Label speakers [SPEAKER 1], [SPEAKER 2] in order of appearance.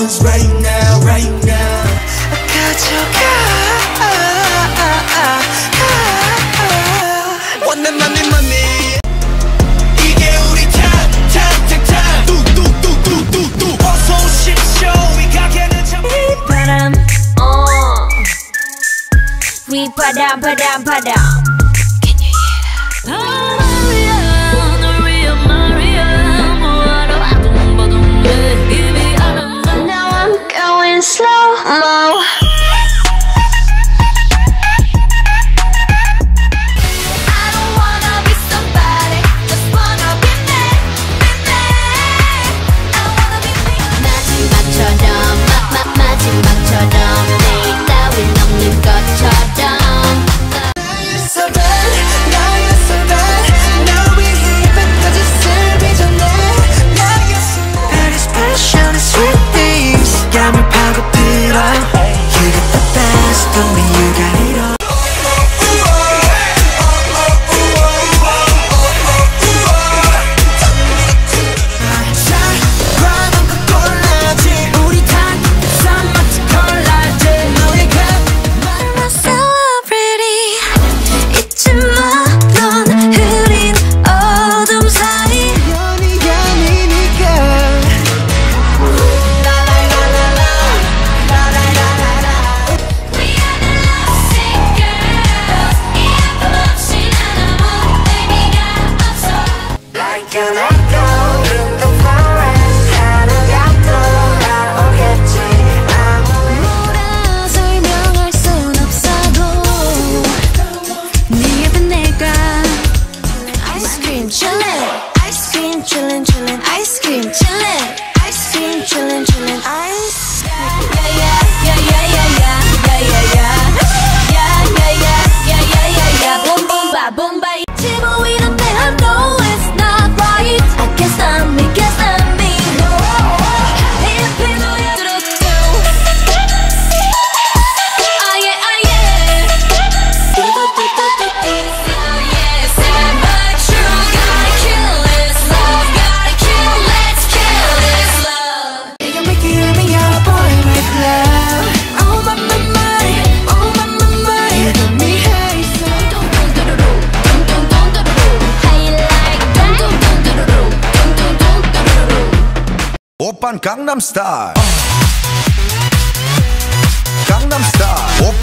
[SPEAKER 1] moments right now, right now.
[SPEAKER 2] I got your girl.
[SPEAKER 1] One night, money, money. 이게 우리 time,
[SPEAKER 3] Can you hear that? feeling
[SPEAKER 1] Open Gangnam Style. Gangnam Style.